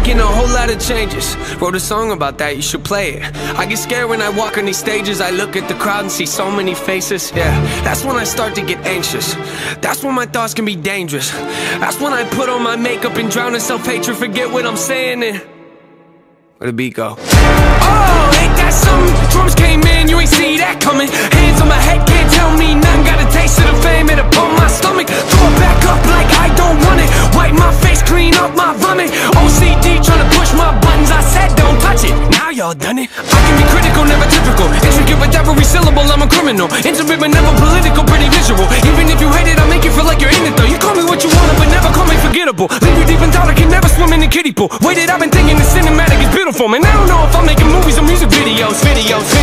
making a whole lot of changes. Wrote a song about that, you should play it. I get scared when I walk on these stages. I look at the crowd and see so many faces. Yeah, that's when I start to get anxious. That's when my thoughts can be dangerous. That's when I put on my makeup and drown in self hatred. Forget what I'm saying and. Where the beat go? Oh, ain't that something? Drums came in, you ain't see that coming. Hands on my head, can't tell me nothing. Got a taste of the fame, it'll pump my stomach. Throw it back up like I don't want it. Wipe my face, clean up my vomit. Trying to push my buttons. I said don't touch it. Now y'all done it. I can be critical, never typical. Intricate with every syllable, I'm a criminal. Intimate but never political, pretty visual. Even if you hate it, I make you feel like you're in it though. You call me what you want, but never call me forgettable. Leave you deep in thought, I can never swim in the kiddie pool. Waited, I've been thinking the cinematic is beautiful, man. I don't know if I'm making movies or music videos, videos, videos.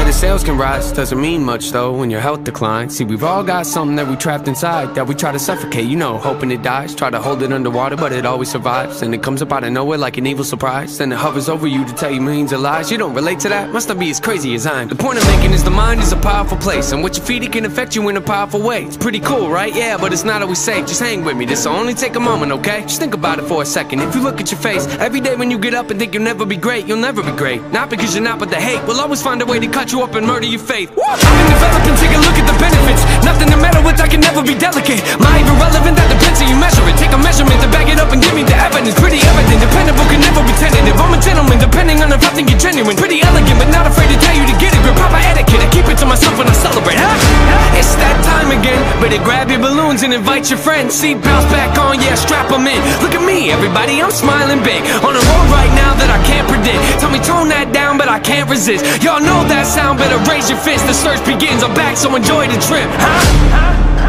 Yeah, the sales can rise, doesn't mean much though when your health declines. See, we've all got something that we trapped inside that we try to suffocate, you know, hoping it dies. Try to hold it underwater, but it always survives. And it comes up out of nowhere like an evil surprise. Then it hovers over you to tell you millions of lies. You don't relate to that? Must not be as crazy as I'm. The point I'm making is the mind is a powerful place, and what you feed it can affect you in a powerful way. It's pretty cool, right? Yeah, but it's not always safe. Just hang with me, this'll only take a moment, okay? Just think about it for a second. If you look at your face, every day when you get up and think you'll never be great, you'll never be great. Not because you're not, but the hate will always find a way to cut you up and murder your faith. I've been developing, take a look at the benefits. Nothing to meddle with, I can never be delicate. My irrelevant, that depends how you measure it. Take a measurement to back it up and give me the evidence. Pretty evident, dependable, can never be tentative. I'm a gentleman, depending on if I think you're genuine. Pretty elegant, but not afraid to tell you to get a grip. Proper etiquette, I keep it to myself when I celebrate. Huh? It's that time again. Better grab your balloons and invite your friends. See, bounce back on, yeah, strap them in. Look at me, everybody, I'm smiling big. On the road right now I can't resist. Y'all know that sound, better raise your fist. The search begins, I'm back, so enjoy the trip. Huh? huh?